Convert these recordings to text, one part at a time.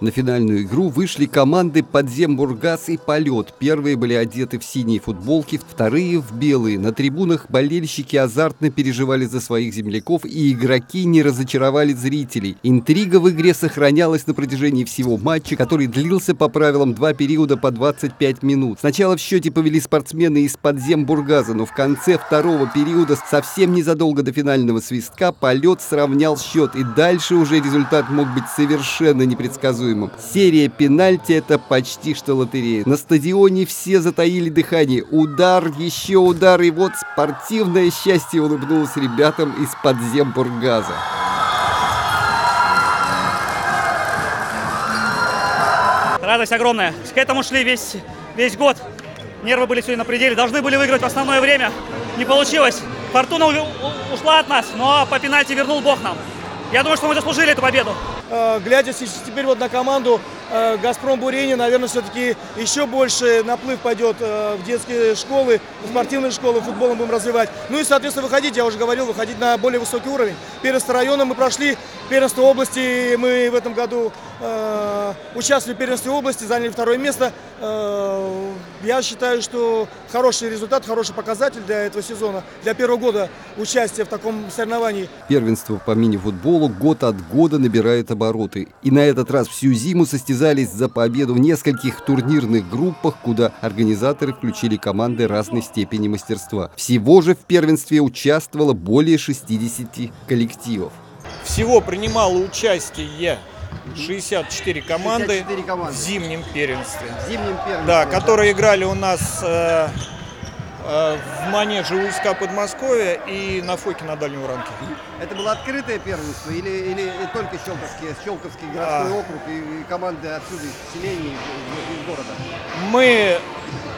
На финальную игру вышли команды «Подзембургас» и «Полет». Первые были одеты в синие футболки, вторые в белые. На трибунах болельщики азартно переживали за своих земляков, и игроки не разочаровали зрителей. Интрига в игре сохранялась на протяжении всего матча, который длился по правилам два периода по 25 минут. Сначала в счете повели спортсмены из «Подзембургаза», но в конце второго периода, совсем незадолго до финального свистка, «Полет» сравнял счет, и дальше уже результат мог быть совершенно непредсказуемым предсказуемым. Серия пенальти – это почти что лотерея. На стадионе все затаили дыхание. Удар, еще удар, и вот спортивное счастье улыбнулось ребятам из подзембургаза. Радость огромная. К этому шли весь, весь год. Нервы были сегодня на пределе. Должны были выиграть в основное время. Не получилось. Фортуна ушла от нас, но по пенальти вернул Бог нам. Я думаю, что мы заслужили эту победу. Э, глядя теперь вот на команду «Газпром Бурение», наверное, все-таки еще больше наплыв пойдет э, в детские школы, в спортивные школы, футболом будем развивать. Ну и, соответственно, выходить, я уже говорил, выходить на более высокий уровень. Первенство района мы прошли, первенство области мы в этом году э, участвовали в первенстве области, заняли второе место. Э, я считаю, что хороший результат, хороший показатель для этого сезона, для первого года участия в таком соревновании. Первенство по мини-футболу год от года набирает обороты. И на этот раз всю зиму состязались за победу в нескольких турнирных группах, куда организаторы включили команды разной степени мастерства. Всего же в первенстве участвовало более 60 коллективов. Всего принимало участие 64 команды, 64 команды. в зимнем первенстве. В зимнем первенстве. Да, которые играли у нас э, в манеже УСК Подмосковья и на Фоке на Дальнем Уранке. Это было открытое первенство или, или только Щелковский, Щелковский городской А. округ и, и команды отсюда, из селений, из, из города? Мы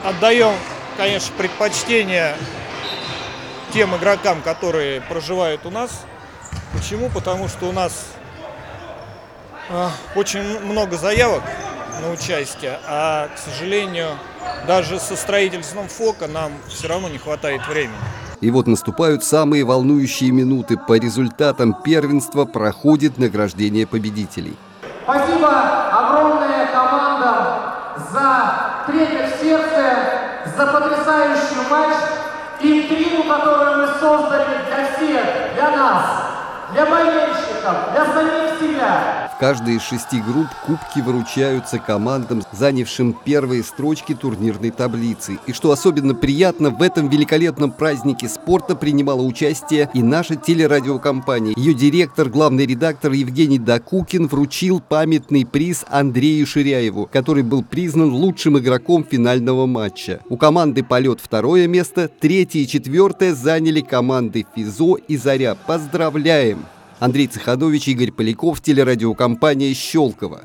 отдаем, конечно, предпочтение тем игрокам, которые проживают у нас. Почему? Потому что у нас а, очень много заявок на участие, а, к сожалению, даже со строительством ФОКа нам все равно не хватает времени. И вот наступают самые волнующие минуты. По результатам первенства проходит награждение победителей. Спасибо огромное командам за трепет в сердце, за потрясающий матч, интригу, которую мы создали для всех, для нас, для болельщиков, для самих себя. В каждой из шести групп кубки выручаются командам, занявшим первые строчки турнирной таблицы. И что особенно приятно, в этом великолепном празднике спорта принимала участие и наша телерадиокомпания. Ее директор, главный редактор Евгений Дакукин вручил памятный приз Андрею Ширяеву, который был признан лучшим игроком финального матча. У команды «Полет» второе место, третье и четвертое заняли команды «Физо» и «Заря». Поздравляем! Андрей Цеханович, Игорь Поляков, телерадиокомпания «Щелково».